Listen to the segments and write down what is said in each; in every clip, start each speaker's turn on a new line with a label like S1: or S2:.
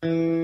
S1: The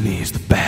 S1: Destiny is the best